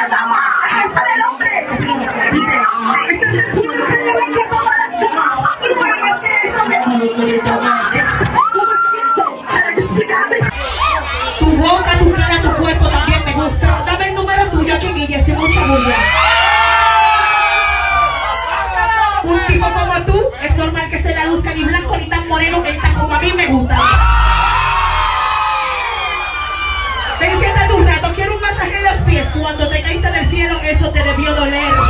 que que Tu boca, tu tu cuerpo también me gusta. Dame el número tuyo aquí, Guille, sin mucha bulla. Un tipo como tú, es normal que se la luzca ni blanco ni tan moreno que está como a mí me gusta. cuando te caíste del cielo, eso te debió doler.